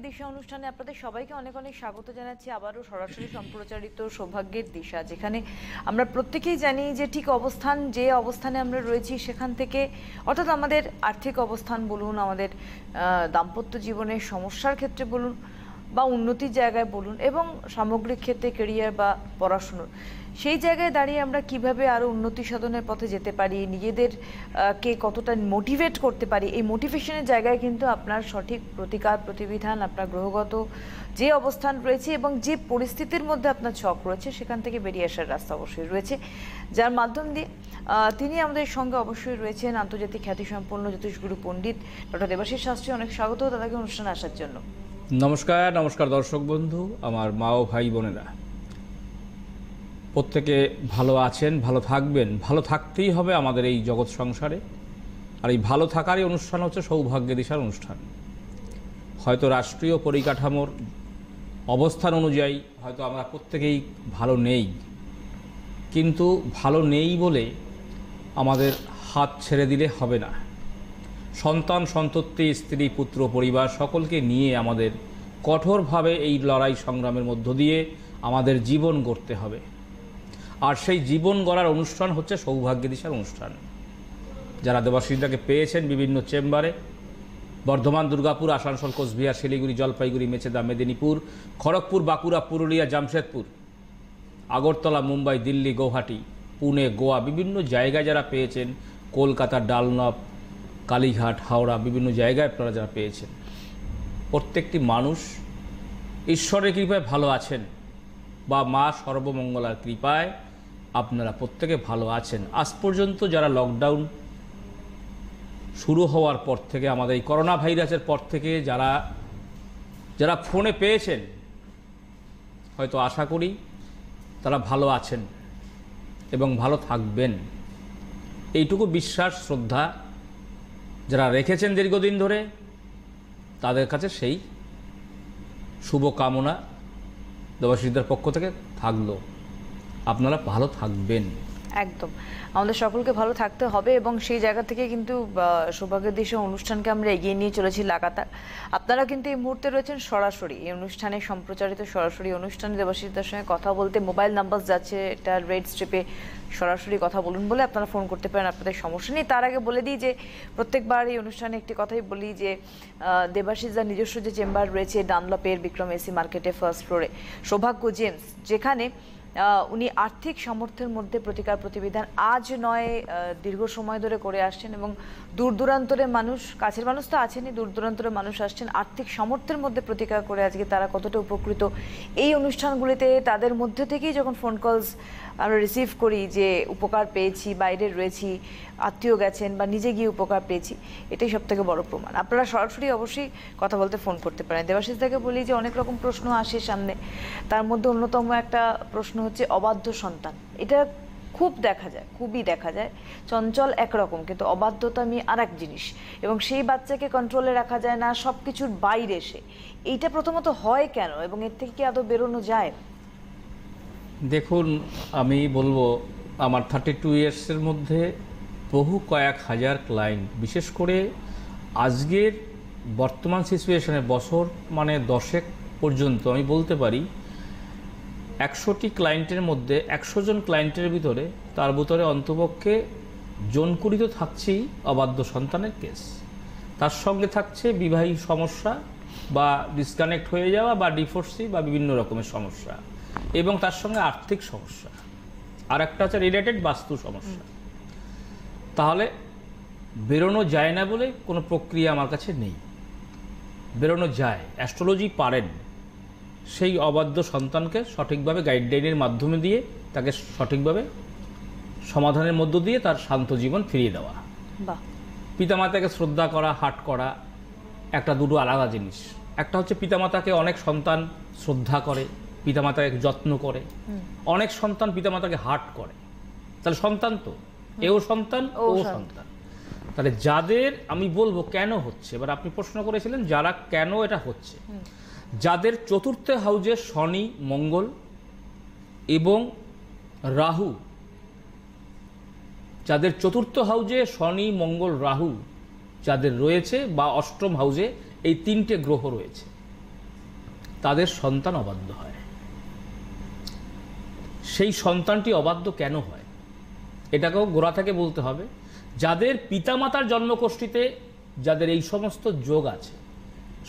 সৌভাগ্যের দিশা অনুষ্ঠানে আপনাদের সবাইকে অনেক অনেক স্বাগত জানাচ্ছি। আবারও সরাসরি সম্প্রচারিত সৌভাগ্যের দিশা, যেখানে আমরা প্রত্যেকেই জানি যে ঠিক অবস্থান, যে অবস্থানে আমরা রয়েছি সেখান থেকে অর্থাৎ আমাদের আর্থিক অবস্থান বলুন, আমাদের দাম্পত্য জীবনের সমস্যার ক্ষেত্রে বলুন বা উন্নতির জায়গায় বলুন এবং সামগ্রিক ক্ষেত্রে কেরিয়ার বা পড়াশুনোর। সেই জায়গায় দাঁড়িয়ে আমরা কীভাবে আরও উন্নতি সাধনের পথে যেতে পারি, নিজেদের কে কতটা মোটিভেট করতে পারি, এই মোটিভেশনের জায়গায় কিন্তু আপনার সঠিক প্রতিকার, প্রতিবিধান, আপনার গ্রহগত যে অবস্থান রয়েছে এবং যে পরিস্থিতির মধ্যে আপনার ছক রয়েছে, সেখান থেকে বেরিয়ে আসার রাস্তা অবশ্যই রয়েছে। যার মাধ্যম দিয়ে তিনি আমাদের সঙ্গে অবশ্যই রয়েছেন আন্তর্জাতিক খ্যাতিসম্পন্ন জ্যোতিষগুরু পণ্ডিত ডক্টর দেবাশিস শাস্ত্রী। অনেক স্বাগত দাদাকে অনুষ্ঠানে আসার জন্য। নমস্কার নমস্কার দর্শক বন্ধু, আমার মা ও ভাই বোনেরা। প্রত্যেকে ভালো আছেন, ভালো থাকবেন। ভালো থাকতেই হবে আমাদের এই জগৎ সংসারে। আর এই ভালো থাকারই অনুষ্ঠান হচ্ছে সৌভাগ্য দিশার অনুষ্ঠান। হয়তো রাষ্ট্রীয় পরিকাঠামোর অবস্থান অনুযায়ী হয়তো আমরা প্রত্যেকেই ভালো নেই। কিন্তু ভালো নেই বলে আমাদের হাত ছেড়ে দিলে হবে না। সন্তান, সন্ততি, স্ত্রী, পুত্র, পরিবার সকলকে নিয়ে আমাদের কঠোরভাবে এই লড়াই সংগ্রামের মধ্য দিয়ে আমাদের জীবন গড়তে হবে। আর সেই জীবন গড়ার অনুষ্ঠান হচ্ছে সৌভাগ্য দিশার অনুষ্ঠান। যারা দেবাশিসদাকে পেয়েছেন বিভিন্ন চেম্বারে, বর্ধমান, দুর্গাপুর, আসানসোল, কোচবিহার, শিলিগুড়ি, জলপাইগুড়ি, মেচেদা, মেদিনীপুর, খড়গপুর, বাঁকুড়া, পুরুলিয়া, জামশেদপুর, আগরতলা, মুম্বাই, দিল্লি, গৌহাটি, পুনে, গোয়া বিভিন্ন জায়গায় যারা পেয়েছেন, কলকাতা ডালনব কালীঘাট, হাওড়া বিভিন্ন জায়গায় আপনারা যারা পেয়েছেন। প্রত্যেকটি মানুষ ঈশ্বরের কৃপায় ভালো আছেন বা মা সর্বমঙ্গলার কৃপায় আপনারা প্রত্যেকে ভালো আছেন। আজ পর্যন্ত যারা লকডাউন শুরু হওয়ার পর থেকে, আমাদের এই করোনা ভাইরাসের পর থেকে যারা যারা ফোনে পেয়েছেন, হয়তো আশা করি তারা ভালো আছেন এবং ভালো থাকবেন। এইটুকু বিশ্বাস, শ্রদ্ধা যারা রেখেছেন দীর্ঘদিন ধরে, তাদের কাছে সেই শুভকামনা দেবাশিসদের পক্ষ থেকে থাকল। আপনারা ভালো থাকবেন। একদম। আমাদের সকলকে ভালো থাকতে হবে এবং সেই জায়গা থেকে কিন্তু সৌভাগ্যের দিশা অনুষ্ঠানকে আমরা এগিয়ে নিয়ে চলেছি লাগাতার। আপনারা কিন্তু এই মুহূর্তে রয়েছেন সরাসরি। এই অনুষ্ঠানে সম্প্রচারিত সরাসরি অনুষ্ঠানে দেবাশিসদার সঙ্গে কথা বলতে মোবাইল নাম্বার যাচ্ছে, এটা রেড স্ট্রিপে সরাসরি কথা বলুন বলে আপনারা ফোন করতে পারেন, আপনাদের সমস্যা নেই। তার আগে বলে দিই যে, প্রত্যেকবার এই অনুষ্ঠানে একটি কথাই বলি যে দেবাশিসদার নিজস্ব যে চেম্বার রয়েছে ডানলপের বিক্রম এসি মার্কেটে ফার্স্ট ফ্লোরে, সৌভাগ্য জেমস, যেখানে উনি আর্থিক সামর্থ্যের মধ্যে প্রতিকার প্রতিবিধান আজ নয় দীর্ঘ সময় ধরে করে আসছেন এবং দূর দূরান্তরে মানুষ, কাছের মানুষ তো আছেনই দূর দূরান্তরে মানুষ আসছেন। আর্থিক সামর্থ্যের মধ্যে প্রতিকার করে আজকে তারা কতটা উপকৃত। এই অনুষ্ঠানগুলিতে তাদের মধ্যে থেকেই যখন ফোন কলস আমরা রিসিভ করি যে উপকার পেয়েছি, বাইরে রয়েছি, আত্মীয় গেছেন বা নিজে গিয়ে উপকার পেয়েছি, এটাই সব থেকে বড় প্রমাণ। আপনারা সরাসরি অবশ্যই কথা বলতে ফোন করতে পারেন। দেবাশিস দাকে বলি যে অনেক রকম প্রশ্ন আসে সামনে। তার মধ্যে অন্যতম একটা প্রশ্ন হচ্ছে, অবাধ্য সন্তান। এটা খুব দেখা যায়, খুবই দেখা যায়। চঞ্চল একরকম, কিন্তু অবাধ্যতা আর এক জিনিস। এবং সেই বাচ্চাকে কন্ট্রোলে রাখা যায় না সব কিছুর বাইরে এসে এইটা প্রথমত হয় কেন? এবং এর থেকে কি আদৌ বেরোনো যায়? দেখুন, আমি বলব, আমার থার্টি টু ইয়ার্সের মধ্যে বহু কয়েক হাজার ক্লায়েন্ট বিশেষ করে আজকের বর্তমান সিচুয়েশনে বছর মানে দশেক পর্যন্ত আমি বলতে পারি, একশোটি ক্লায়েন্টের মধ্যে একশো জন ক্লায়েন্টের ভিতরে তার ভিতরে অন্তপক্ষে জনকুড়ি তো থাকছেই অবাধ্য সন্তানের কেস। তার সঙ্গে থাকছে বিবাহী সমস্যা বা ডিসকানেক্ট হয়ে যাওয়া বা ডিফোর্সি বা বিভিন্ন রকমের সমস্যা এবং তার সঙ্গে আর্থিক সমস্যা। আর একটা হচ্ছে রিলেটেড বাস্তু সমস্যা। তাহলে বেরোনো যায় না বলে কোনো প্রক্রিয়া আমার কাছে নেই। বেরোনো যায় অ্যাস্ট্রোলজি পারেন। সেই অবাধ্য সন্তানকে সঠিকভাবে গাইডলাইনের মাধ্যমে দিয়ে তাকে সঠিকভাবে সমাধানের মধ্য দিয়ে তার শান্ত জীবন ফিরিয়ে দেওয়া। পিতামাতাকে শ্রদ্ধা করা হাট করা একটা দুটো আলাদা জিনিস। একটা হচ্ছে পিতামাতাকে অনেক সন্তান শ্রদ্ধা করে পিতামাতাকে যত্ন করে। অনেক সন্তান পিতামাতাকে হাট করে। তাহলে সন্তান তো। এও সন্তান ও। সন্তান। তাহলে যাদের আমি বলব কেন হচ্ছে? এবার আপনি প্রশ্ন করেছিলেন যারা কেন এটা হচ্ছে। যাদের চতুর্থ হাউজে শনি মঙ্গল এবং রাহু যাদের চতুর্থ হাউজে শনি, মঙ্গল, রাহু যাদের রয়েছে বা অষ্টম হাউজে এই তিনটে গ্রহ রয়েছে, তাদের সন্তান অবাধ্য হয়। সেই সন্তানটি অবাধ্য কেন হয়? এটাকেও গোড়া থেকে বলতে হবে। যাদের পিতামাতার জন্মকোষ্ঠীতে যাদের এই সমস্ত যোগ আছে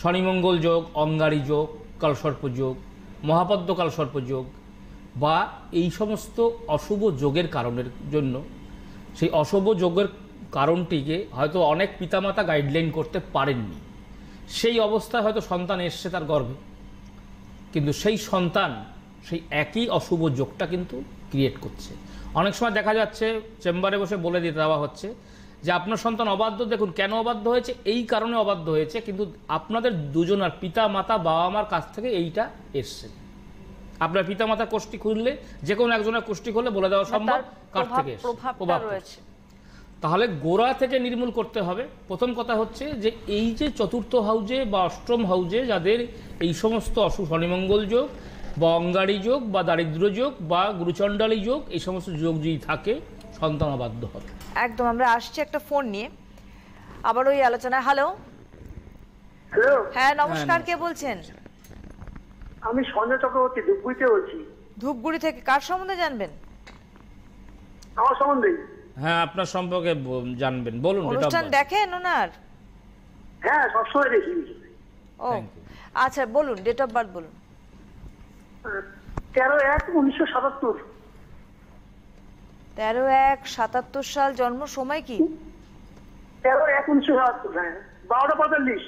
শনিমঙ্গল যোগ, অঙ্গারী যোগ, কালসর্প যোগ, মহাপদ্ম কালসর্প যোগ বা এই সমস্ত অশুভ যোগের কারণের জন্য সেই অশুভ যোগের কারণটিকে হয়তো অনেক পিতামাতা গাইডলাইন করতে পারেননি। সেই অবস্থায় হয়তো সন্তান এসছে তার গর্ভে। কিন্তু সেই সন্তান, সেই একই অশুভ যোগটা কিন্তু ক্রিয়েট করছে। অনেক সময় দেখা যাচ্ছে, চেম্বারে বসে বলে দিতে দেওয়া হচ্ছে যে, আপনার সন্তান অবাধ্য, দেখুন কেন অবাধ্য হয়েছে? এই কারণে অবাধ্য হয়েছে, কিন্তু আপনাদের দুজনার পিতা মাতা বাবা মার কাছ থেকে এইটা এসছে। আপনার পিতা মাতা কোষ্ঠী খুললে যে কোনো একজনের কোষ্ঠী খুললে বলে দেওয়া সম্ভব কার থেকে? প্রভাব রয়েছে। তাহলে গোড়া থেকে নির্মূল করতে হবে। প্রথম কথা হচ্ছে যে এই যে চতুর্থ হাউজে বা অষ্টম হাউজে যাদের এই সমস্ত অসুখ শনিমঙ্গল যোগ বা অঙ্গারী যোগ বা দারিদ্র যোগ বা গুরুচণ্ডালী যোগ এই সমস্ত যোগ যদি থাকে সন্তান অবাধ্য হবে। একদম আমরা আসছি একটা ফোন নিয়ে। আবার ওই আলোচনা হ্যালো হ্যালো হ্যাঁ নমস্কার কে বলছেন? আমি সঞ্জয় চক্রবর্তী দুপুরিতে বলছি। ধূপগুড়ি থেকে কার সম্বন্ধে জানবেন? আমার সম্বন্ধে? হ্যাঁ আপনার সম্পর্কে জানবেন। বলুন অনুষ্ঠান দেখেন ওনার? হ্যাঁ সবসময় দেখি। ও আচ্ছা বলুন ডেট অফ বার্থ বলুন। তেরো এক উনিশশো সাতাত্তর। তেরো এক সাতাত্তর সাল জন্ম সময় কি? তেরো এক উনিশশো সাতাত্তর হ্যাঁ। বারোটা পঁয়তাল্লিশ।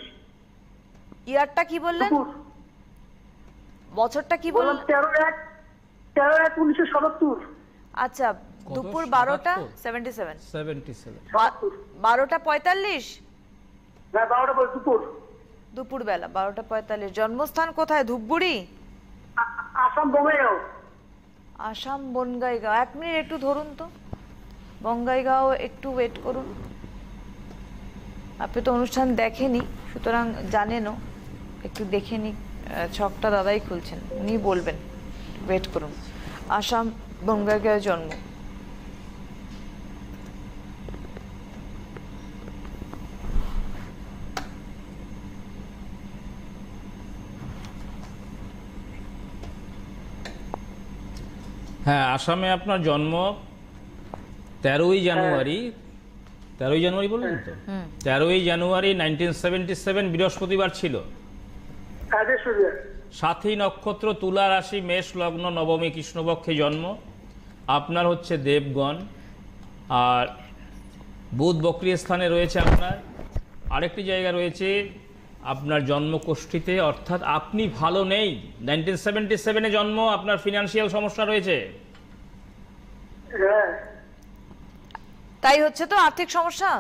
ইয়ারটা কি বললেন? দুপুর বছরটা কি বলুন? তেরো এক তেরো এক উনিশশো সাতাত্তর আচ্ছা দুপুর বারোটা 77? সেভেন্টি সেভেন 77 সাতাত্তর বারোটা পঁয়তাল্লিশ? হ্যাঁ বারোটা দুপুর দুপুর। বেলা বারোটা পঁয়তাল্লিশ। জন্মস্থান কোথায়? ধূপগুড়ি? আসাম বঙ্গাইগাঁও আসাম বনগাইগাঁও। এক মিনিট একটু ধরুন তো। বঙ্গাইগাঁও একটু ওয়েট করুন। আপনি তো অনুষ্ঠান দেখেনি সুতরাং জানেনও একটু দেখে নি আহ, ছকটা দাদাই খুলছেন। উনি বলবেন ওয়েট করুন। আসাম বনগাইগাঁও জন্ম। হ্যাঁ আসামে আপনার জন্ম তেরোই জানুয়ারি। তেরোই জানুয়ারি বললেন তো? তেরোই জানুয়ারি নাইনটিন সেভেন্টি সেভেন বৃহস্পতিবার ছিল। সাথী নক্ষত্র তুলা রাশি মেষ লগ্ন নবমী কৃষ্ণপক্ষে জন্ম। আপনার হচ্ছে দেবগণ। আর বুধ বক্রিয় স্থানে রয়েছে আপনার। আরেকটি জায়গা রয়েছে আপনার জন্মকোষ্ঠীতে অর্থাৎ আপনি ভালো নেই। নাইনটিন সেভেন্টি সেভেনে জন্ম আপনার ফিনান্সিয়াল সমস্যা রয়েছে। হ্যাঁ। তাই হচ্ছে তো আর্থিক সমস্যা?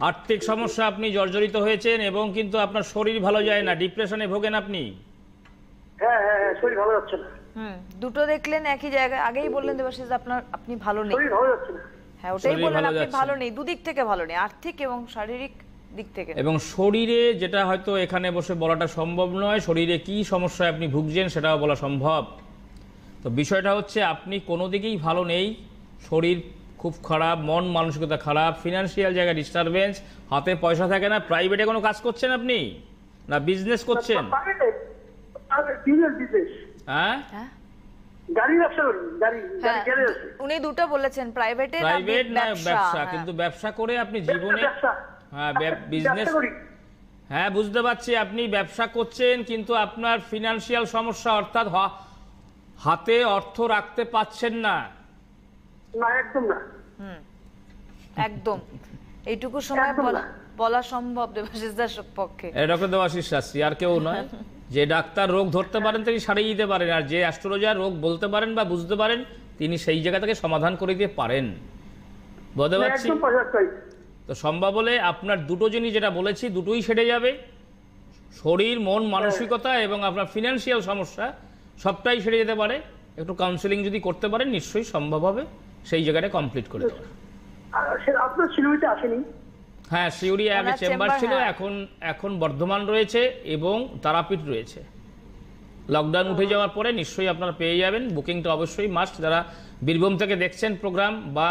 আর্থিক সমস্যা আপনি জর্জরিত হয়েছেন এবং কিন্তু আপনার শরীর ভালো যায় না ডিপ্রেশনে ভোগেন আপনি? হ্যাঁ হ্যাঁ হ্যাঁ শরীর ভালো যাচ্ছে না। হুম দুটো দেখলেন একই জায়গায় আগেই বললেন দেবাশিস আপনার আপনি ভালো নেই। শরীর ভালো যাচ্ছে না। হ্যাঁ ওটাই বললেন আপনি ভালো নেই দুদিক থেকে ভালো নেই আর্থিক এবং শারীরিক দিক থেকে। এবং শরীরে যেটা হয়তো এখানে বসে বলাটা সম্ভব নয় শরীরে কি সমস্যায় আপনি ভুগছেন সেটাও বলা সম্ভব। তো বিষয়টা হচ্ছে আপনি কোনো দিকেই ভালো নেই শরীর খুব খারাপ মন মানসিকতা খারাপ ফিনান্সিয়াল জায়গায় ডিস্টারবেন্স হাতে পয়সা থাকে না প্রাইভেটে কোনো কাজ করছেন আপনি? না বিজনেস করছেন? হ্যাঁ? হ্যাঁ। উনি দুটো বলেছেন প্রাইভেটে প্রাইভেট না ব্যবসা। হ্যাঁ। কিন্তু ব্যবসা করে আপনি জীবনে হ্যাঁ বিজনেস হ্যাঁ বুঝতে পারছি আপনি ব্যবসা করছেন কিন্তু আপনার ফিনান্সিয়াল সমস্যা অর্থাৎ হাতে অর্থ রাখতে পাচ্ছেন না। না একদম না। একদম। এইটুকু সময় বলা বলা সম্ভব দেবাশিস দাস পক্ষে। এটাকে দেওয়াশিস শাস্ত্রী আর কেউ নয়। যে ডাক্তার রোগ ধরতে পারেন তিনি সারিয়ে দিতে পারেন আর যে অ্যাস্ট্রোলজার রোগ বলতে পারেন বা বুঝতে পারেন তিনি সেই জায়গা থেকে সমাধান করে দিতে পারেন। বুঝতে পারছি তো সম্ভব হলে আপনার দুটো জিনিস যেটা বলেছি দুটোই সেরে যাবে। শরীর মন মানসিকতা এবং আপনার ফিনান্সিয়াল সমস্যা সবটাই সেরে যেতে পারে। একটু কাউন্সেলিং যদি করতে পারেন নিশ্চয়ই সম্ভব হবে। সেই জায়গাটা কমপ্লিট করে দেওয়া। আর আপনার শিলিগুড়িতে আসেনি? হ্যাঁ সিউড়ি আগে চেম্বার চেম্বার, ছিল হ্যাঁ। এখন এখন বর্ধমান রয়েছে এবং তারাপীঠ রয়েছে। লকডাউন উঠে যাওয়ার পরে নিশ্চয়ই আপনারা পেয়ে যাবেন। বুকিংটা অবশ্যই মাস্ট যারা বীরভূম থেকে দেখছেন প্রোগ্রাম বা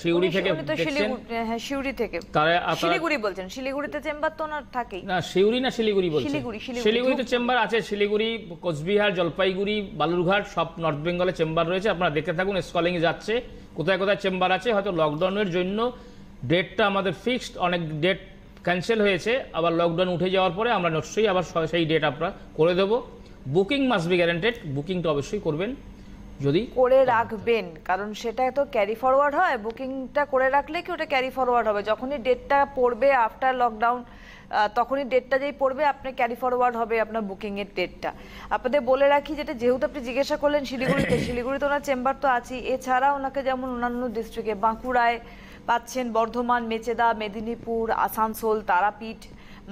শিউড়ি থেকে দেখছেন? শিলিগুড়ি হ্যাঁ শিউড়ি থেকে। তারা শিলিগুড়ি বলছেন। শিলিগুড়িতে চেম্বার তো ওনার থাকেই। না শিউড়ি না শিলিগুড়ি বলছে শিলিগুড়ি, শিলিগুড়ি। শিলিগুড়িতে চেম্বার আছে শিলিগুড়ি কোচবিহার জলপাইগুড়ি বালুরঘাট সব নর্থ বেঙ্গলে চেম্বার রয়েছে। আপনারা দেখতে থাকুন স্কলিং যাচ্ছে। কোথায় কোথায় চেম্বার আছে হয়তো লকডাউনের জন্য ডেটটা আমাদের ফিক্সড অনেক ডেট ক্যান্সেল হয়েছে। আবার লকডাউন উঠে যাওয়ার পরে আমরা নিশ্চয়ই আবার সেই ডেট আপনারা করে দেবো। বুকিং মাস্ট বি গ্যারেন্টেড বুকিংটা অবশ্যই করবেন। যদি করে রাখবেন, কারণ সেটা তো ক্যারি ফরওয়ার্ড হয় বুকিংটা করে রাখলে কি ওটা ক্যারি ফরওয়ার্ড হবে? যখনই ডেটটা পড়বে আফটার লকডাউন তখনই ডেটটা যেই পড়বে, আপনার ক্যারি ফরওয়ার্ড হবে আপনার বুকিং এর ডেটটা আপনাদের বলে রাখি যেটা যেহেতু আপনি জিজ্ঞাসা করলেন, শিলিগুড়িতে শিলিগুড়িতে ওনার চেম্বার তো আছেই এছাড়া ওনাকে যেমন অন্যান্য ডিস্ট্রিক্টে বাঁকুড়ায় পাচ্ছেন বর্ধমান, মেচেদা, মেদিনীপুর, আসানসোল, তারাপীঠ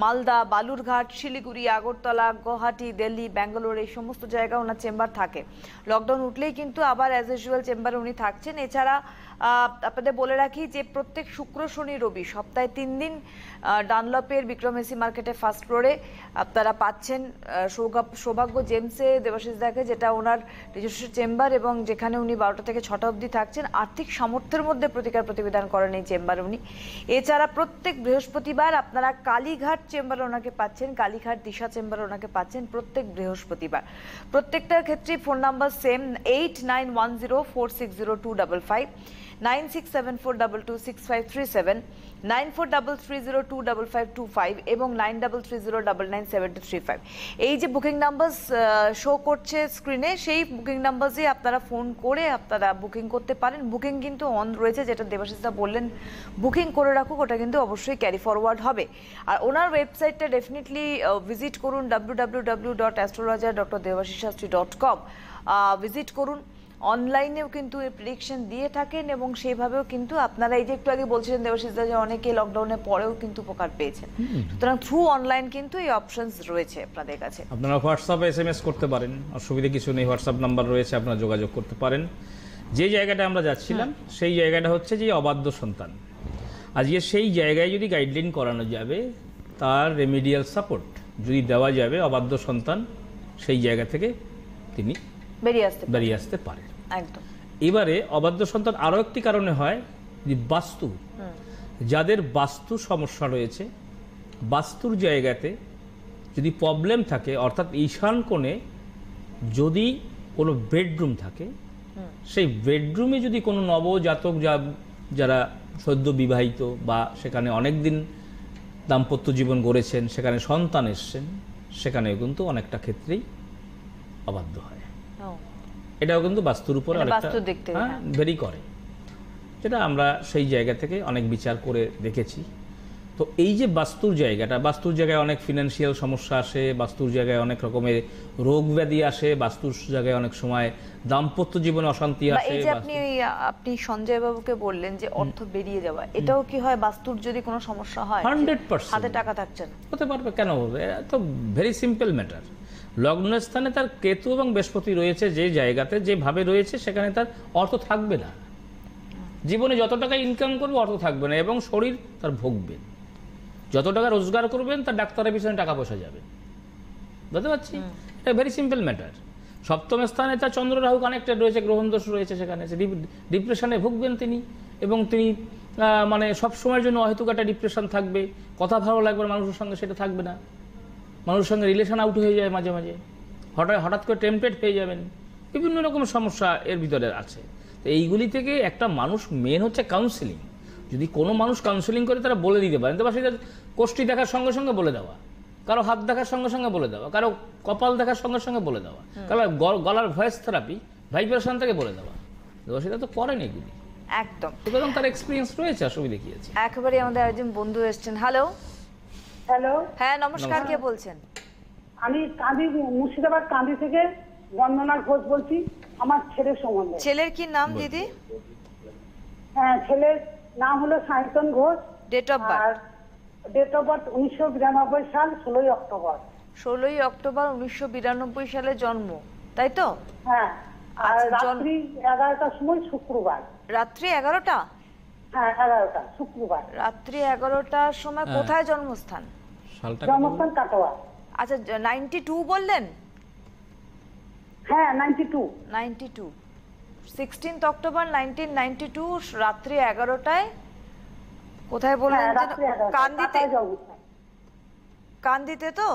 মালদা, বালুরঘাট, শিলিগুড়ি, আগরতলা, গুয়াহাটি, দিল্লি, ব্যাঙ্গালোর এই সমস্ত জায়গায় ওনার চেম্বার থাকে। লকডাউন উঠলেই কিন্তু আবার অ্যাজ ইউজুয়াল চেম্বারে উনি থাকছেন। এছাড়া আপনাদের বলে রাখি যে প্রত্যেক শুক্র, শনি, রবি সপ্তাহে তিন দিন ডানলপের বিক্রমেসি মার্কেটে ফার্স্ট ফ্লোরে আপনারা পাচ্ছেন সৌভাগ্য জেমসে দেবাশিস দাকে যেটা ওনার নিজস্ব চেম্বার এবং যেখানে উনি বারোটা থেকে ছটা অবধি থাকছেন, আর্থিক সামর্থ্যের মধ্যে প্রতিকার প্রতিবেদন করেন এই চেম্বারে উনি। এছাড়া প্রত্যেক বৃহস্পতিবার আপনারা কালীঘাট চেম্বারে ওনাকে পাচ্ছেন, কালীঘাট দিশা চেম্বারে ওনাকে পাচ্ছেন প্রত্যেক বৃহস্পতিবার। প্রত্যেকটার ক্ষেত্রে phone number same eight nine one zero four six zero two double five nine six seven four double two six five three seven, nine four double three zero two double five two five এবং nine double three zero double nine seven two three five. এই যে booking number show করছে স্ক্রিনে সেই booking নাম্বারসে আপনারা phone করে আপনারা booking করতে পারেন। বুকিং কিন্তু অন রয়েছে, যেটা দেবাশিসদা বললেন। বুকিং করে রাখুক, ওটা কিন্তু অবশ্যই ক্যারি ফরওয়ার্ড হবে। আর ওনার ওয়েবসাইটটা ডেফিনেটলি ভিজিট করুন W W W dot astrologer doctor Debashis Shastri dot com visit করুন। অনলাইনেও কিন্তু প্রেডিকশন দিয়ে থাকেন এবং সেইভাবেও কিন্তু আপনারা এই যে একটু আগে বলছিলেন দেবাশিসদা যে অনেকে লকডাউনের পরেও কিন্তু উপকার পেয়েছেন। সুতরাং থ্রু অনলাইন কিন্তু এই অপশনস রয়েছে আপনাদের কাছে। আপনারা হোয়াটসঅ্যাপে এস এম এস করতে পারেন। অসুবিধা কিছু নেই হোয়াটসঅ্যাপ নাম্বার রয়েছে আপনারা যোগাযোগ করতে পারেন। যে জায়গাটা আমরা যাচ্ছিলাম সেই জায়গাটা হচ্ছে যে অবাধ্য সন্তান। আজকে সেই জায়গায় যদি গাইডলাইন করানো যাবে তার রেমিডিয়াল সাপোর্ট যদি দেওয়া যাবে অবাধ্য সন্তান সেই জায়গা থেকে তিনি বেরিয়ে আসতে পারে। বেরিয়ে আসতে পারে। একদম। এবারে অবাধ্য সন্তান আরও একটি কারণে হয় যে বাস্তু। যাদের বাস্তু সমস্যা রয়েছে বাস্তুর জায়গাতে যদি প্রবলেম থাকে অর্থাৎ ঈশান কোণে যদি কোনো বেডরুম থাকে সেই বেডরুমে যদি কোনো নবজাতক যা- যারা সদ্য বিবাহিত বা সেখানে অনেক দিন দাম্পত্য জীবন গড়েছেন সেখানে সন্তান এসছেন সেখানে কিন্তু অনেকটা ক্ষেত্রেই অবাধ্য হয়। এটাও কিন্তু বাস্তুর উপর থেকে, হ্যাঁ। ভেরি করে। যেটা আমরা সেই জায়গা থেকে অনেক বিচার করে দেখেছি। তো এই যে বাস্তুর জায়গাটা বাস্তুর জায়গায় অনেক ফিনান্সিয়াল সমস্যা আসে বাস্তুর জায়গায় অনেক রকমের রোগ ব্যাধি আসে বাস্তুর জায়গায় অনেক সময় দাম্পত্য জীবনে অশান্তি আসে এই যে আপনি আপনি সঞ্জয় বাবুকে বললেন যে অর্থ বেরিয়ে যাওয়া এটাও কি হয় বাস্তুর যদি কোনো সমস্যা হয় 100% হাতে টাকা থাকছে না? হতে পারবে কেন? হবে এটা তো ভেরি সিম্পল ম্যাটার লগ্নস্থানে তার কেতু এবং বৃহস্পতি রয়েছে যে জায়গাতে যেভাবে রয়েছে সেখানে তার অর্থ থাকবে না। জীবনে যত টাকা ইনকাম করবে অর্থ থাকবে না এবং শরীর তার ভোগবে। যত টাকা রোজগার করবেন তার ডাক্তারের পিছনে টাকা পয়সা যাবে। বুঝতে পারছি? এটা ভেরি সিম্পল ম্যাটার সপ্তম স্থানে তার চন্দ্র রাহু কানেক্টেড রয়েছে গ্রহণ দোষ রয়েছে সেখানে। ডিপ্রেশনে ভুগবেন তিনি এবং তিনি মানে সব সময়ের জন্য অহেতুক একটা ডিপ্রেশন থাকবে। কথা ভালো লাগবে মানুষের সঙ্গে সেটা থাকবে না। মানুষের সঙ্গে রিলেশন আউট হয়ে যায় মাঝে মাঝে। হঠাৎ হঠাৎ করে টেম্পটেড হয়ে যাবেন। বিভিন্ন রকম সমস্যা এর ভিতরে আছে। তো এইগুলি থেকে একটা মানুষ মেন হচ্ছে কাউন্সিলিং যদি কোনো মানুষ কাউন্সিলিং করে তারা বলে দিতে পারেন। তো বা সেটা কোষ্ঠী দেখার সঙ্গে সঙ্গে বলে দেওয়া। কারও হাত দেখার সঙ্গে সঙ্গে বলে দেওয়া। কারও কপাল দেখার সঙ্গে সঙ্গে বলে দেওয়া। কারও গলার ভয়েস থেরাপি ভাইব্রেশন থেকে বলে দেওয়া। তো সেটা তো করেন এগুলি। একদম। সুতরাং তার এক্সপিরিয়েন্স রয়েছে অসুবিধা কি আছে? একেবারে আমাদের একজন বন্ধু এসেছেন। Hello hello? হ্যাঁ নমস্কার কে বলছেন? আমি কাঁদি মুর্শিদাবাদ কাঁদি থেকে বন্দনা ঘোষ বলছি আমার ছেলের সম্বন্ধে। ছেলের কি নাম দিদি? হ্যাঁ ছেলের নাম হলো Sayantan Ghosh. Date of birth date of birth উনিশশো বিরানব্বই সাল ষোলোই অক্টোবর। ষোলোই অক্টোবর উনিশশো বিরানব্বই সালে জন্ম তাই তো? হ্যাঁ আর আচ্ছা, রাত্রি এগারোটার সময় শুক্রবার। রাত্রি এগারোটা? হ্যাঁ এগারোটা শুক্রবার। রাত্রি এগারোটার সময় হ্যাঁ। কোথায় জন্মস্থান? সালটা জন্মস্থান কাটোয়া। আচ্ছা নাইনটি টু বললেন? হ্যাঁ ninety two. Ninety two. Sixteenth October nineteen ninety two রাত্রি এগারোটায়। কোথায় বললেন হ্যাঁ এগারোটা কান্দিতে কান্দিতে তো?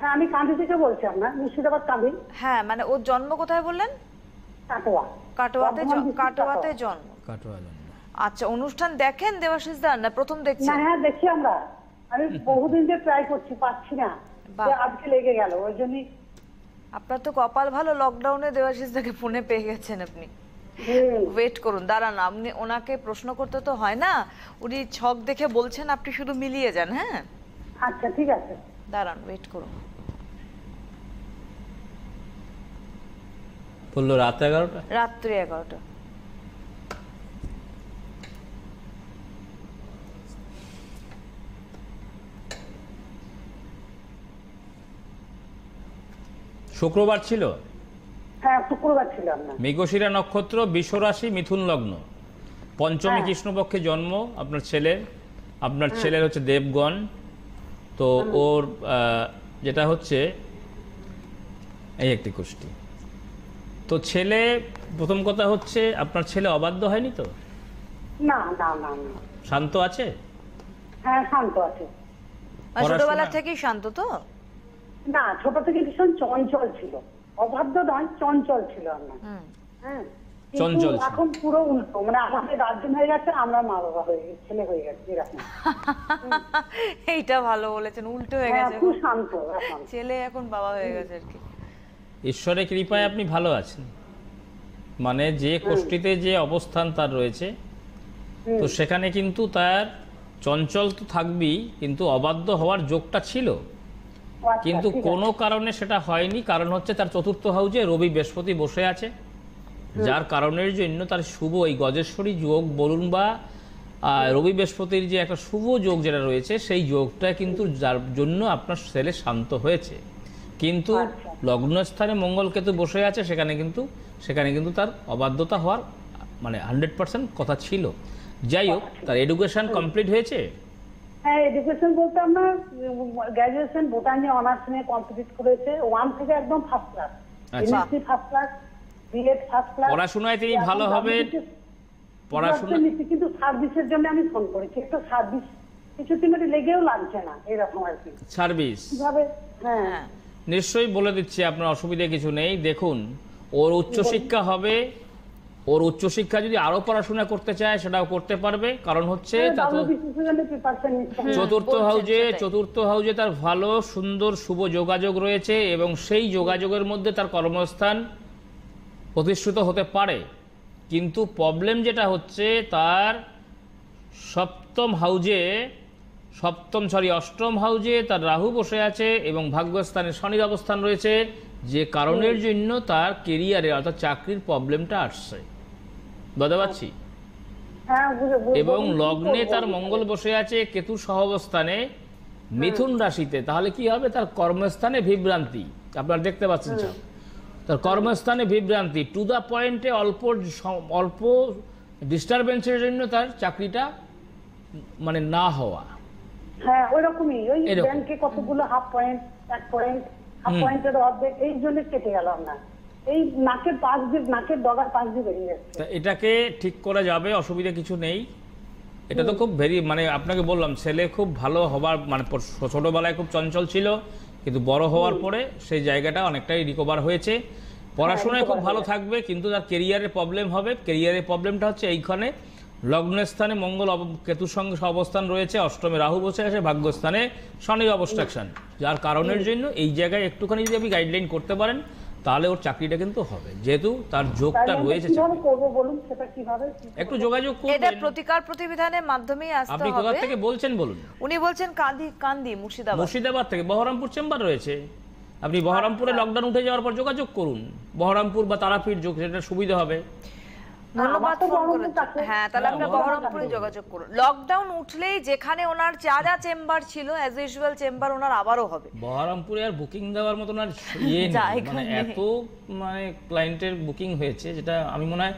হ্যাঁ আমি কান্দি থেকে বলছি আপনার মুর্শিদাবাদ কান্দি। হ্যাঁ মানে ওর জন্ম কোথায় বললেন? কাটোয়া। কাটোয়াতে কাটোয়াতে জন্ম। কাটোয়া জন্ম। আচ্ছা অনুষ্ঠান দেখেন দেবাশিস দা না প্রথম দেখছেন? হ্যাঁ দেখি আমরা। আমি বহুদিন যে ট্রাই করছি পাচ্ছি না। যে আজকে লেগে গেল ওই জন্যই আপনার তো কপাল ভালো লকডাউনে দেবাশিস দাকে ফোনে পেয়ে গেছেন আপনি। ওয়েট করুন দাঁড়ান আপনি ওনাকে প্রশ্ন করতে তো হয় না উনি ছক দেখে বলছেন আপনি শুধু মিলিয়ে যান হ্যাঁ? আচ্ছা ঠিক আছে। দাঁড়ান ওয়েট করুন। বলল রাত এগারোটা? রাত্রি এগারোটা। শুক্রবার ছিল? হ্যাঁ শুক্রবার ছিল আপনার। মৃগশিরা নক্ষত্র বিশ্বরাশি মিথুন লগ্ন। পঞ্চমী হ্যাঁ। কৃষ্ণপক্ষে জন্ম আপনার ছেলের। আপনার ছেলের হচ্ছে দেবগণ। তো ওর যেটা হচ্ছে এই একটি কুষ্টি তো ছেলে প্রথম কথা হচ্ছে আপনার ছেলে অবাধ্য হয়নি তো? না না না না। শান্ত আছে? হ্যাঁ শান্ত আছে। ছোটবেলা থেকেই শান্ত তো? না ছোট থেকে ভীষণ চঞ্চল ছিল। অবাধ্য নয় চঞ্চল ছিল আমার। হ্যাঁ। চঞ্চল এখন পুরো উল্টো। মানে আমাদের গার্জেন হয়ে গেছে আমরা মা বাবা হয়ে গেছি ছেলে হয়ে গেছে এরকম। এইটা ভালো বলেছেন উল্টো হয়ে হ্যাঁ গেছে খুব শান্ত ছেলে এখন বাবা হয়ে গেছে আর কি। ঈশ্বরের কৃপায় আপনি ভালো আছেন। মানে যে কোষ্ঠীতে যে অবস্থান তার রয়েছে তো সেখানে কিন্তু তার চঞ্চল তো থাকবেই কিন্তু অবাধ্য হওয়ার যোগটা ছিল। কিন্তু ঠিক আছে। কোনো কারণে সেটা হয়নি। কারণ হচ্ছে তার চতুর্থ হাউজে রবি বৃহস্পতি বসে আছে। যার কারণের জন্য তার শুভ এই গজেশ্বরী যোগ বলুন বা রবি বৃহস্পতির যে একটা শুভ যোগ যেটা রয়েছে সেই যোগটা কিন্তু যার জন্য আপনার ছেলে শান্ত হয়েছে। কিন্তু আচ্ছা। লগ্নস্থানে মঙ্গল কেতু বসে আছে সেখানে কিন্তু সেখানে কিন্তু তার অবাধ্যতা হওয়ার মানে হান্ড্রেড পার্সেন্ট কথা ছিল। যাই হোক তার এডুকেশন কমপ্লিট হয়েছে? হ্যাঁ এডুকেশন বলতে আমরা গ্র্যাজুয়েশন বোটানি অনার্স নিয়ে কমপ্লিট করেছে ওয়ান থেকে একদম first class. MSc first class BEd first class পড়াশোনায় তিনি ভালো হবেন? পড়াশোনা কিন্তু সার্ভিসের জন্য আমি ফোন করেছি। একটু সার্ভিস কিছুদিন ধরে লেগেও লাগছে না এরকম আর কি। সার্ভিস কীভাবে? হ্যাঁ। হ্যাঁ। নিশ্চয়ই বলে দিচ্ছি আপনার অসুবিধা কিছু নেই। দেখুন ওর উচ্চশিক্ষা হবে ওর উচ্চশিক্ষা যদি আরও পড়াশোনা করতে চায় সেটাও করতে পারবে। কারণ হচ্ছে নিচ্ছে চতুর্থ হাউজে চতুর্থ হাউজে তার ভালো সুন্দর শুভ যোগাযোগ রয়েছে এবং সেই যোগাযোগের মধ্যে তার কর্মস্থান প্রতিষ্ঠিত হতে পারে। কিন্তু প্রবলেম যেটা হচ্ছে তার সপ্তম হাউজে সপ্তম সরি অষ্টম হাউজে তার রাহু বসে আছে এবং ভাগ্যস্থানে শনির অবস্থান রয়েছে। যে কারণের জন্য তার কেরিয়ারে অর্থাৎ চাকরির প্রবলেমটা আসছে। বুঝতে পারছি হ্যাঁ বুঝে- বুঝে- এবং লগ্নে তার মঙ্গল বসে আছে কেতু সহবস্থানে মিথুন রাশিতে। তাহলে কি হবে? তার কর্মস্থানে বিভ্রান্তি। আপনারা দেখতে পাচ্ছেন সব। তার কর্মস্থানে বিভ্রান্তি। টু দা পয়েন্টে অল্প অল্প ডিস্টারবেন্সের জন্য তার চাকরিটা মানে না হওয়া। হ্যাঁ ওইরকমই। ওই এরকম। ব্যাংকে কতগুলো হাফ পয়েন্ট এক পয়েন্ট হাফ পয়েন্টের অর্ধেক এই জন্য কেটে গেল আপনার এই নাকের পাশ দিয়ে নাকের ডগার পাশ দিয়ে বেরিয়ে যাচ্ছে। এটাকে ঠিক করা যাবে অসুবিধা কিছু নেই। এটা তো খুব ভেরি মানে আপনাকে বললাম ছেলে খুব ভালো হবার মানে ছোটবেলায় খুব চঞ্চল ছিল কিন্তু বড় হওয়ার পরে সেই জায়গাটা অনেকটাই রিকভার হয়েছে। পড়াশোনায় খুব ভালো থাকবে কিন্তু তার কেরিয়ারের প্রবলেম হবে। কেরিয়ারের প্রবলেমটা হচ্ছে এইখানে। লগ্নস্থানে মঙ্গল কেতুর সঙ্গে অবস্থান রয়েছে অষ্টমে রাহু বসে আছে ভাগ্যস্থানে শনির অবস্ট্রাকশন যার কারণের জন্য এই জায়গায় একটুখানি যদি আপনি গাইডলাইন করতে পারেন তাহলে ওর চাকরিটা কিন্তু হবে। যেহেতু তার যোগটা রয়েছে কীভাবে করব বলুন সেটা কীভাবে একটু যোগাযোগ এটা প্রতিকার প্রতিবিধানের মাধ্যমেই আসতে আপনি কোথা থেকে বলছেন বলুন? উনি বলছেন কান্দি কান্দি মুর্শিদাবাদ। মুর্শিদাবাদ থেকে বহরমপুর চেম্বার রয়েছে। আপনি বহরমপুরে লকডাউন উঠে যাওয়ার পর যোগাযোগ করুন। বহরমপুর বা তারাপীঠ যোগ সেটা সুবিধা হবে। ধন্যবাদ ফোন হ্যাঁ তাহলে বহরমপুরে যোগাযোগ করুন। লকডাউন উঠলেই যেখানে ওনার যা যা চেম্বার ছিল অ্যাজ ইউজুয়াল চেম্বার ওনার আবারও হবে। বহরমপুরে আর বুকিং দেওয়ার মতো ওনার ইয়ে মানে এত মানে ক্লায়েন্টের বুকিং হয়েছে যেটা আমি মনে হয়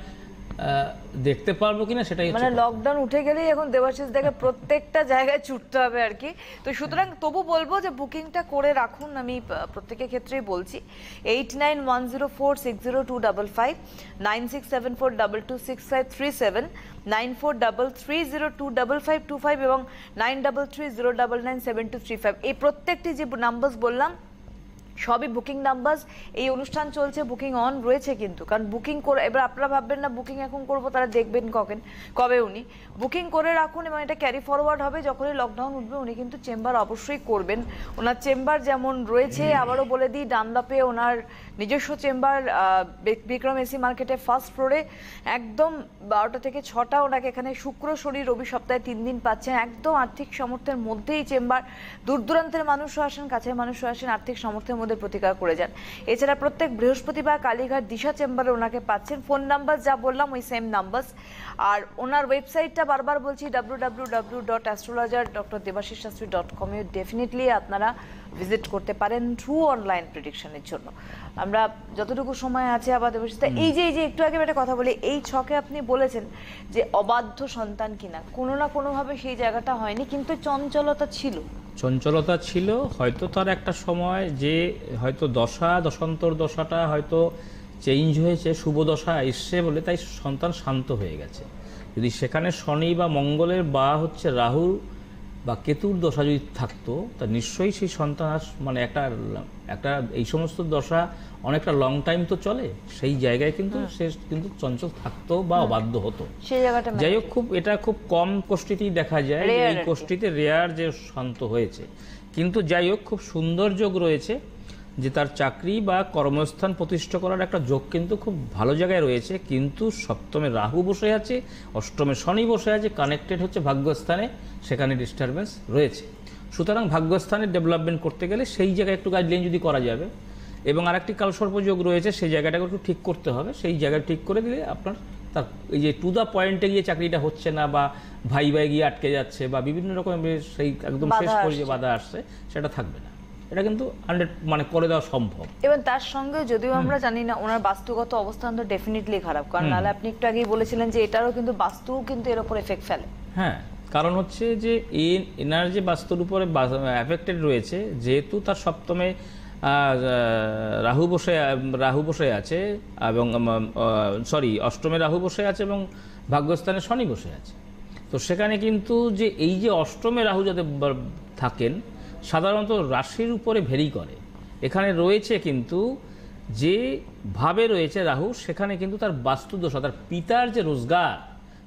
দেখতে পারব কিনা সেটাই মানে লকডাউন উঠে গেলেই এখন দেবাশিস দেখে প্রত্যেকটা জায়গায় ছুটতে হবে আর কি। তো সুতরাং তবু বলব যে বুকিংটা করে রাখুন আমি প্রত্যেকের ক্ষেত্রেই বলছি। Eight nine one zero four six zero two double five nine six seven four double two six five three seven nine four double three zero two double five two five এবং nine double three zero double nine seven two three five এই প্রত্যেকটি যে number বললাম সবই booking number এই অনুষ্ঠান চলছে booking on রয়েছে কিন্তু। কারণ বুকিং করে এবার আপনারা ভাববেন না বুকিং এখন করব তারা দেখবেন কখন কবে উনি। বুকিং করে রাখুন এবং এটা ক্যারি ফরওয়ার্ড হবে যখনই লকডাউন উঠবে উনি কিন্তু চেম্বার অবশ্যই করবেন। ওনার চেম্বার যেমন রয়েছে আবারও বলে দিই ডানলাপে ওনার নিজস্ব চেম্বার বিক্রম এসি মার্কেটে ফার্স্ট ফ্লোরে একদম বারোটা থেকে ছটা ওনাকে এখানে শুক্র শনি রবি সপ্তাহে তিন দিন পাচ্ছেন একদম আর্থিক সামর্থ্যের মধ্যেই চেম্বার দূর দূরান্তের মানুষও আসেন কাছের মানুষও আসেন আর্থিক সমর্থের মধ্যে প্রতিকার করে যান। এছাড়া প্রত্যেক বৃহস্পতিবার কালীঘাট দিশা চেম্বারে ওনাকে পাচ্ছেন ফোন নাম্বার যা বললাম ওই সেম নাম্বার আর ওনার ওয়েবসাইটটা বারবার বলছি W W W dot astrologer doctor Debashis Shastri dot কমে ডেফিনেটলি আপনারা ভিজিট করতে পারেন থ্রু অনলাইন প্রেডিকশনের জন্য। আমরা যতটুকু সময় আছে আবার দেবাশিস এই যে এই যে একটু আগে একটা কথা বলি এই ছকে আপনি বলেছেন যে অবাধ্য সন্তান কিনা কোনো না কোনোভাবে সেই জায়গাটা হয়নি কিন্তু চঞ্চলতা ছিল। চঞ্চলতা ছিল, হয়তো তার একটা সময় যে হয়তো দশা, দশান্তর দশাটা হয়তো চেঞ্জ হয়েছে, শুভ দশা এসছে বলে তাই সন্তান শান্ত হয়ে গেছে। যদি সেখানে শনি বা মঙ্গলের বা হচ্ছে রাহু বা কেতুর দশা যদি থাকতো তা নিশ্চয়ই সেই সন্তান মানে একটা একটা এই সমস্ত দশা অনেকটা লং টাইম তো চলে। সেই জায়গায় কিন্তু সে কিন্তু চঞ্চল থাকতো বা অবাধ্য হতো। সেই জায়গাটা যাই হোক খুব এটা খুব কম কোষ্ঠীতেই দেখা যায় এই কোষ্ঠীতে রেয়ার যে শান্ত হয়েছে। কিন্তু যাই হোক খুব সুন্দর যোগ রয়েছে। যে তার চাকরি বা কর্মস্থান প্রতিষ্ঠা করার একটা যোগ কিন্তু খুব ভালো জায়গায় রয়েছে। কিন্তু সপ্তমে রাহু বসে আছে অষ্টমে শনি বসে আছে কানেক্টেড হচ্ছে ভাগ্যস্থানে সেখানে ডিস্টারবেন্স রয়েছে। সুতরাং ভাগ্যস্থানের ডেভেলপমেন্ট করতে গেলে সেই জায়গায় একটু গাইডলাইন যদি করা যাবে এবং আরেকটি কালসর্পযোগ রয়েছে সেই জায়গাটাকে একটু ঠিক করতে হবে। সেই জায়গা ঠিক করে দিলে আপনার তার এই যে টু দ্য পয়েন্টে গিয়ে চাকরিটা হচ্ছে না বা ভাই ভাই গিয়ে আটকে যাচ্ছে বা বিভিন্ন রকমের সেই একদম শেষ পর্যায়ে বাধা আসছে সেটা থাকবে না। এটা কিন্তু হান্ড্রেড মানে করে দেওয়া সম্ভব। এবং তার সঙ্গে যদিও আমরা জানি না ওনার বাস্তুগত অবস্থান তো ডেফিনেটলি খারাপ। কারণ নাহলে আপনি একটু আগেই বলেছিলেন যে এটারও কিন্তু বাস্তু কিন্তু এর উপর এফেক্ট ফেলে। হ্যাঁ কারণ হচ্ছে যে এই এনার যে বাস্তুর উপরে অ্যাফেক্টেড রয়েছে যেহেতু তার সপ্তমে রাহু বসে রাহু বসে আছে এবং সরি অষ্টমে রাহু বসে আছে এবং ভাগ্যস্থানে শনি বসে আছে। তো সেখানে কিন্তু যে এই যে অষ্টমে রাহু যাতে থাকেন সাধারণত রাশির উপরে ভেরি করে। এখানে রয়েছে কিন্তু যে ভাবে রয়েছে রাহু সেখানে কিন্তু তার বাস্তুদশা তার পিতার যে রোজগার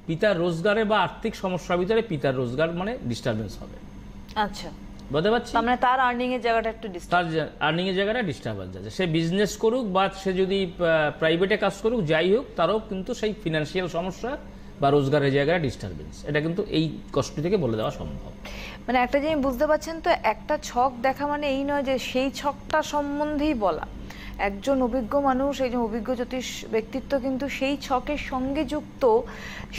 পিতার রোজগারে বা আর্থিক সমস্যার ভিতরে পিতার রোজগার মানে ডিস্টারবেন্স হবে। আচ্ছা। বুঝতে পারছি? তার মানে তার আর্নিং এর জায়গাটা একটু ডিস্টার্ব তার আর্নিং এর জায়গাটা ডিস্টারবেন্স আছে। সে বিজনেস করুক বা সে যদি প্রাইভেটে কাজ করুক যাই হোক তারও কিন্তু সেই ফিনান্সিয়াল সমস্যা বা রোজগারের জায়গায় ডিস্টারবেন্স এটা কিন্তু এই কষ্ট থেকে বলে দেওয়া সম্ভব। মানে একটা জিনিস বুঝতে পারছেন তো একটা ছক দেখা মানে এই নয় যে সেই ছকটা সম্বন্ধেই বলা। একজন অভিজ্ঞ মানুষ একজন অভিজ্ঞ জ্যোতিষ ব্যক্তিত্ব কিন্তু সেই ছকের সঙ্গে যুক্ত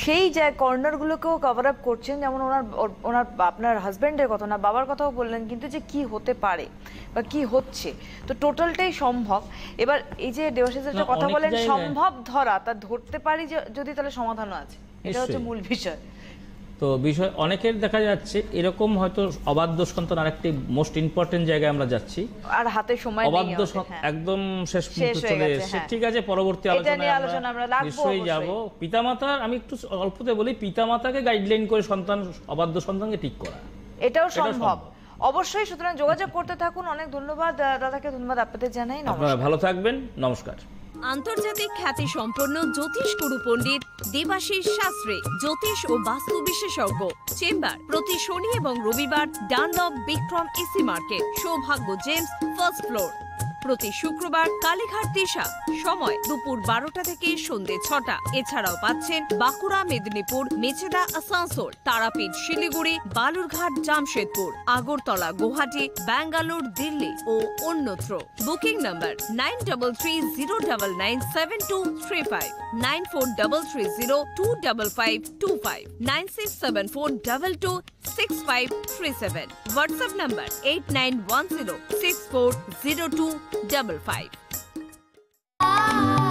সেই যে কর্নারগুলোকেও কভার আপ করছেন যেমন ওনার ওনার আপনার হাজব্যান্ডের কথা না বাবার কথাও বললেন কিন্তু যে কি হতে পারে বা কি হচ্ছে। তো টোটালটাই সম্ভব। এবার এই যে দেবাশিসের যে কথা বলেন সম্ভব ধরা তা ধরতে পারি যদি তাহলে সমাধানও আছে। এটা হচ্ছে মূল বিষয়। তো বিষয় অনেকের দেখা যাচ্ছে এরকম হয়তো অবাধ্য সন্তান আরেকটি মোস্ট ইম্পর্টেন্ট জায়গায় আমরা যাচ্ছি। আর হাতে সময় অবাধ্য হ্যাঁ। একদম শেষ মুহূর্তে চলে এসেছে। হ্যাঁ। ঠিক আছে পরবর্তী আলোচনা আমরা নিশ্চয়ই যাব। পিতামাতার আমি একটু অল্পতে বলি পিতামাতাকে গাইডলাইন করে সন্তান অবাধ্য সন্তানকে ঠিক করা। এটাও সম্ভব। অবশ্যই সুতরাং যোগাযোগ করতে থাকুন। অনেক ধন্যবাদ দাদাকে ধন্যবাদ আপনাদের জানাই আপনারা ভালো থাকবেন নমস্কার। আন্তর্জাতিক খ্যাতি সম্পন্ন জ্যোতিষ গুরু পণ্ডিত দেবাশিস শাস্ত্রী, জ্যোতিষ ও বাস্তু বিশেষজ্ঞ। চেম্বার, প্রতি শনি এবং রবিবার, Dunlop Bikram AC market. Saubhagya Gems, first floor. প্রতি শুক্রবার কালীঘাট দিশা, সময় দুপুর বারোটা থেকে সন্ধে ছটা। এছাড়াও পাচ্ছেন বাঁকুড়া, মেদিনীপুর মেচেদা আসানসোল, তারাপীঠ, শিলিগুড়ি, বালুরঘাট, জামশেদপুর, আগরতলা, গুয়াহাটি, ব্যাঙ্গালোর, দিল্লি ও অন্যত্র। Booking number nine double three zero double nine seven two three five, nine four double three zero two double five two five, nine six seven four double two 6537. WhatsApp number 8910-640255.